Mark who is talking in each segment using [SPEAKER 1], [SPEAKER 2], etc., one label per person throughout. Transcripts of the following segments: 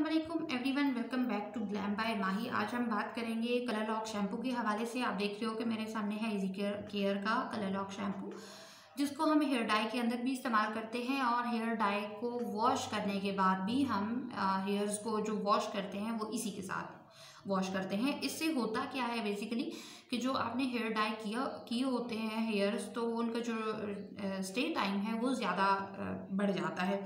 [SPEAKER 1] Aslam everyone welcome back to glam by Mahi आज हम बात करेंगे कलर लॉक शैम्पू के हवाले से। आप देख रहे हो कि मेरे सामने है इजी केयर केयर का कलर लॉक शैम्पू जिसको हम हेयर डाई के अंदर भी इस्तेमाल करते हैं और हेयर डाई को वॉश करने के बाद भी हम हेयर्स को जो वॉश करते हैं वो इसी के साथ। वॉश करते हैं। इससे होता क्या है बेसिकली कि जो आपने हेयर डाई किया, किए होते हैं हेयर्स तो उनका जो स्टे टाइम है वो ज़्यादा बढ़ जाता है।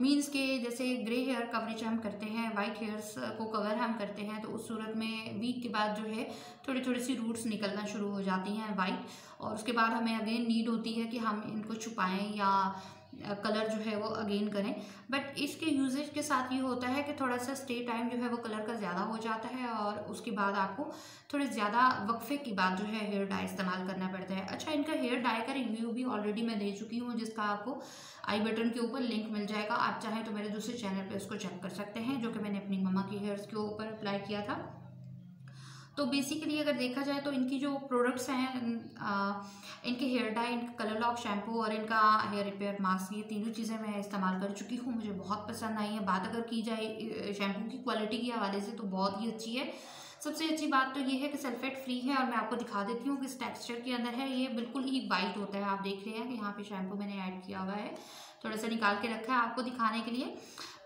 [SPEAKER 1] मीन्स के जैसे ग्रे हेयर कवरेज हम करते हैं वाइट हेयर्स को कवर हम करते हैं तो उस सूरत में वीक के बाद जो है थोड़ी थोड़ी सी रूट्स निकलना शुरू हो जाती हैं वाइट और उसके बाद हमें अगेन नीड होती है कि हम इनको छुपाएँ या कलर जो है वो अगेन करें। बट इसके यूजेज के साथ ये होता है कि थोड़ा सा स्टे टाइम जो है वो कलर का ज़्यादा हो जाता है और उसके बाद आपको थोड़े ज़्यादा वक्फे की बाद जो है हेयर डाई इस्तेमाल करना पड़ता है। अच्छा इनका हेयर डाई का रिव्यू भी ऑलरेडी मैं दे चुकी हूँ, जिसका आपको आई बटन के ऊपर लिंक मिल जाएगा। आप चाहें तो मेरे दूसरे चैनल पर उसको चेक कर सकते हैं, जो कि मैंने अपनी मम्मा की हेयर्स के ऊपर अप्लाई किया था। तो बेसिकली अगर देखा जाए तो इनकी जो प्रोडक्ट्स हैं इनके हेयर डाई इनका कलर लॉक शैम्पू और इनका हेयर रिपेयर मास्क ये तीनों चीज़ें मैं इस्तेमाल कर चुकी हूँ। मुझे बहुत पसंद आई है। बात अगर की जाए शैम्पू की क्वालिटी के हवाले से तो बहुत ही अच्छी है। सबसे अच्छी बात तो ये है कि सल्फेट फ्री है और मैं आपको दिखा देती हूँ कि इस टेक्सचर के अंदर है। ये बिल्कुल ही वाइट होता है। आप देख रहे हैं कि यहाँ पे शैम्पू मैंने ऐड किया हुआ है। थोड़ा सा निकाल के रखा है आपको दिखाने के लिए।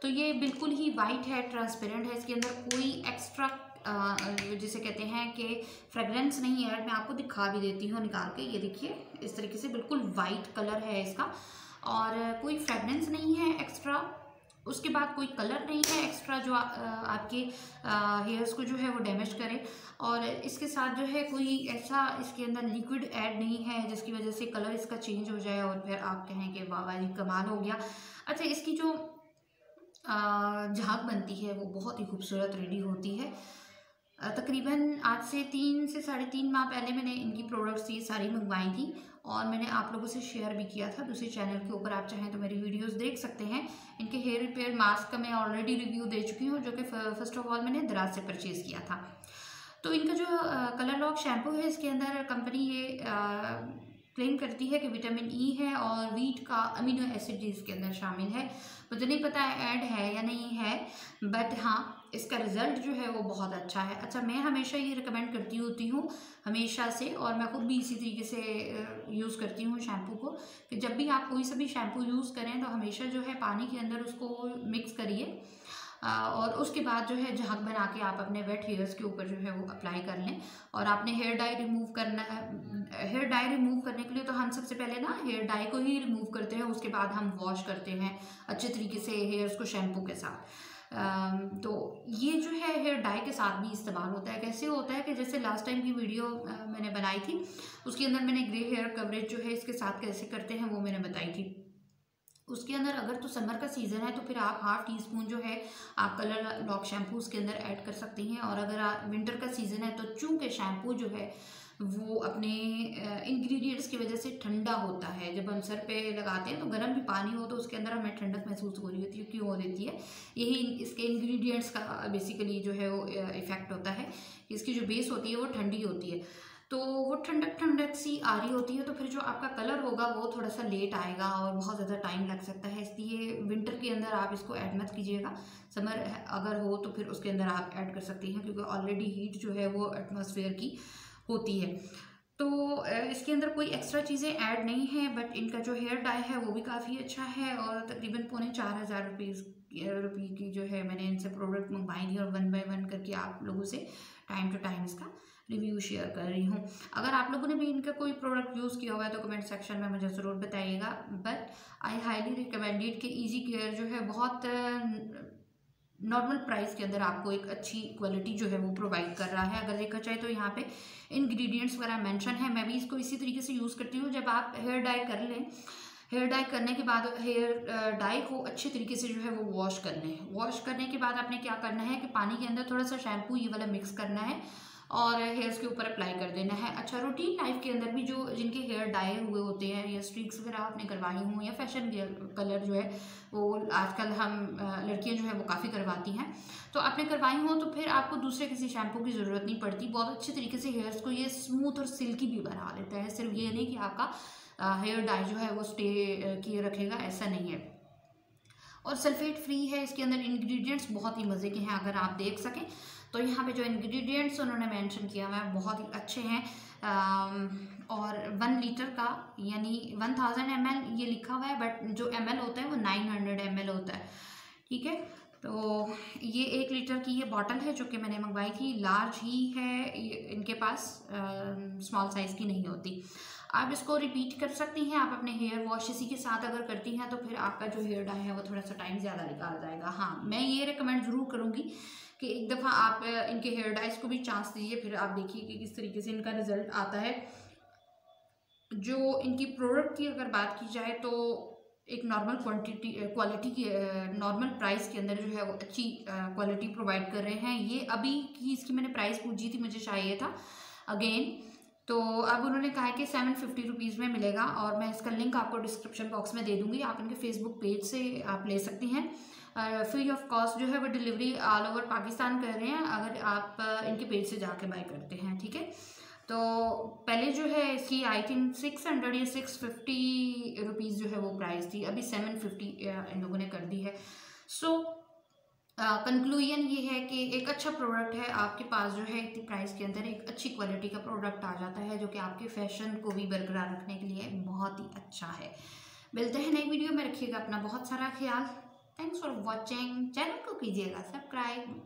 [SPEAKER 1] तो ये बिल्कुल ही वाइट है ट्रांसपेरेंट है। इसके अंदर कोई एक्स्ट्रा जिसे कहते हैं कि फ्रेगरेंस नहीं है मैं आपको दिखा भी देती हूँ निकाल के। ये देखिए इस तरीके से बिल्कुल वाइट कलर है इसका। और कोई फ्रेगरेंस नहीं है एक्स्ट्रा उसके बाद कोई कलर नहीं है एक्स्ट्रा जो आ, आपके हेयर्स को जो है वो डैमेज करे। और इसके साथ जो है कोई ऐसा इसके अंदर लिक्विड ऐड नहीं है जिसकी वजह से कलर इसका चेंज हो जाए और फिर आप कहें कि वाह वाह कमाल हो गया। अच्छा इसकी जो झाग बनती है वो बहुत ही खूबसूरत रेडी होती है। तकरीबन आज से तीन से साढ़े तीन माह पहले मैंने इनकी प्रोडक्ट्स ये सारी मंगवाई थी और मैंने आप लोगों से शेयर भी किया था दूसरे चैनल के ऊपर, आप चाहें तो मेरी वीडियोस देख सकते हैं। इनके हेयर रिपेयर मास्क का मैं ऑलरेडी रिव्यू दे चुकी हूँ, जो कि फ़र्स्ट ऑफ़ ऑल मैंने दराज से परचेज़ किया था। तो इनका जो कलर लॉक शैम्पू है, इसके अंदर कंपनी ये क्लेम करती है कि विटामिन ई e है और वीट का अमीनो एसिड इसके अंदर शामिल है। मुझे नहीं पता है ऐड है या नहीं है बट हाँ इसका रिज़ल्ट जो है वो बहुत अच्छा है। अच्छा मैं हमेशा ये रिकमेंड करती होती हूँ, हमेशा से, और मैं खुद भी इसी तरीके से यूज़ करती हूँ शैम्पू को, कि जब भी आप कोई सा भी शैम्पू यूज़ करें तो हमेशा जो है पानी के अंदर उसको मिक्स करिए और उसके बाद जो है झाग बना के आप अपने वेट हेयर्स के ऊपर जो है वो अप्लाई कर लें। और आपने हेयर डाई रिमूव करना हेयर डाई रिमूव करने के लिए तो हम सबसे पहले ना हेयर डाई को ही रिमूव करते हैं, उसके बाद हम वॉश करते हैं अच्छे तरीके से हेयर्स को शैम्पू के साथ। तो ये जो है हेयर डाई के साथ भी इस्तेमाल होता है। कैसे होता है कि जैसे लास्ट टाइम की वीडियो मैंने बनाई थी, उसके अंदर मैंने ग्रे हेयर कवरेज जो है इसके साथ कैसे करते हैं वो मैंने बताई थी। उसके अंदर अगर तो समर का सीज़न है तो फिर आप हाफ़ टी स्पून जो है, आप कलर लॉक शैम्पू उसके अंदर ऐड कर सकती हैं। और अगर विंटर का सीज़न है तो चूँकि शैम्पू जो है, वो अपने इंग्रेडिएंट्स की वजह से ठंडा होता है। जब हम सर पे लगाते हैं तो गर्म भी पानी हो तो उसके अंदर हमें ठंडक महसूस हो रही होती है, क्यों हो देती है। यही इसके इंग्रेडिएंट्स का बेसिकली जो है, वो इफ़ेक्ट होता है। इसकी जो बेस होती है, वो ठंडी होती है। तो वो ठंडक ठंडक सी आ रही होती है तो फिर जो आपका कलर होगा वो थोड़ा सा लेट आएगा और बहुत ज़्यादा टाइम लग सकता है। इसलिए विंटर के अंदर आप इसको ऐड मत कीजिएगा। समर अगर हो तो फिर उसके अंदर आप ऐड कर सकती हैं, क्योंकि ऑलरेडी हीट जो है वो एटमॉस्फेयर की होती है। तो इसके अंदर कोई एक्स्ट्रा चीज़ें ऐड नहीं है बट इनका जो हेयर डाई है वो भी काफ़ी अच्छा है और तकरीबन पौने चार हज़ार रुपये की जो है मैंने इनसे प्रोडक्ट मंगवाई थी और वन बाय वन करके आप लोगों से टाइम टू टाइम इसका रिव्यू शेयर कर रही हूँ। अगर आप लोगों ने भी इनका कोई प्रोडक्ट यूज़ किया हुआ है तो कमेंट सेक्शन में मुझे ज़रूर बताइएगा बट आई हाईली रिकमेंडेड कि ईजी केयर जो है बहुत नॉर्मल प्राइस के अंदर आपको एक अच्छी क्वालिटी जो है वो प्रोवाइड कर रहा है। अगर देखा जाए तो यहाँ पे इंग्रेडिएंट्स वगैरह मेंशन है, मैं भी इसको इसी तरीके से यूज़ करती हूँ। जब आप हेयर डाई कर लें हेयर डाई करने के बाद हेयर डाई को अच्छे तरीके से जो है वो वॉश कर लें। वॉश करने के बाद आपने क्या करना है कि पानी के अंदर थोड़ा सा शैम्पू ये वाला मिक्स करना है। और हेयर्स के ऊपर अप्लाई कर देना है। अच्छा रूटीन लाइफ के अंदर भी जो जिनके हेयर डाई हुए होते हैं या स्ट्रीक्स वगैरह आपने करवाई हूँ या फ़ैशन कलर जो है, वो आजकल हम लड़कियाँ जो है वो काफ़ी करवाती हैं। तो आपने करवाई हो तो फिर आपको दूसरे किसी शैम्पू की ज़रूरत नहीं पड़ती। बहुत अच्छे तरीके से हेयर्स को ये स्मूथ और सिल्की भी बना देता है। सिर्फ़ ये नहीं कि आपका हेयर डाई जो है वो स्टे किए रखेगा, ऐसा नहीं है। और सल्फेट फ्री है, इसके अंदर इंग्रेडिएंट्स बहुत ही मज़े के हैं, अगर आप देख सकें। तो यहाँ पे जो इंग्रेडिएंट्स उन्होंने मेंशन किया हुआ है बहुत ही अच्छे हैं। और वन लीटर का, यानी वन थाउज़ेंड एम ये लिखा हुआ है बट जो एम होता है वो नाइन हंड्रेड एम होता है। ठीक है? तो ये एक लीटर की ये बॉटल है जो कि मैंने मंगवाई थी। लार्ज ही है इनके पास स्मॉल साइज़ की नहीं होती। आप इसको रिपीट कर सकती हैं, आप अपने हेयर वॉश इसी के साथ अगर करती हैं तो फिर आपका जो हेयर डाई है वो थोड़ा सा टाइम ज़्यादा निकाल जाएगा। हाँ मैं ये रिकमेंड ज़रूर करूँगी कि एक दफ़ा आप इनके हेयर डाइज को भी चांस दीजिए, फिर आप देखिए कि किस तरीके से इनका रिज़ल्ट आता है। जो इनकी प्रोडक्ट की अगर बात की जाए तो एक नॉर्मल क्वांटिटी क्वालिटी की नॉर्मल प्राइस के अंदर जो है वो अच्छी क्वालिटी प्रोवाइड कर रहे हैं। ये अभी की इसकी मैंने प्राइस पूछी थी, मुझे चाहिए था। अगेन तो अब उन्होंने कहा है कि सेवन फिफ्टी रुपीज़ में मिलेगा और मैं इसका लिंक आपको डिस्क्रिप्शन बॉक्स में दे दूँगी। आप इनके फेसबुक पेज से आप ले सकती हैं। फ्री ऑफ़ कॉस्ट जो है वो डिलीवरी ऑल ओवर पाकिस्तान कर रहे हैं, अगर आप इनके पेज से जाके बाय करते हैं, ठीक है? तो पहले जो है इसकी आई थिंक सिक्स हंड्रेड या सिक्स फिफ्टी है वो प्राइस थी। अभी सेवन फिफ्टी इन लोगों ने कर दी है। सो so, कंक्लूजन ये है कि एक अच्छा प्रोडक्ट है आपके पास जो है इतनी प्राइस के अंदर एक अच्छी क्वालिटी का प्रोडक्ट आ जाता है जो कि आपके फ़ैशन को भी बरकरार रखने के लिए बहुत ही अच्छा है। मिलते हैं नई वीडियो में रखिएगा अपना बहुत सारा ख्याल। थैंक्स फॉर वॉचिंग चैनल को कीजिएगा सब्सक्राइब